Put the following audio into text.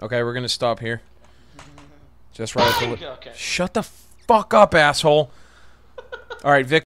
Okay, we're gonna stop here. Just right. okay. Shut the fuck up, asshole. All right, Vic.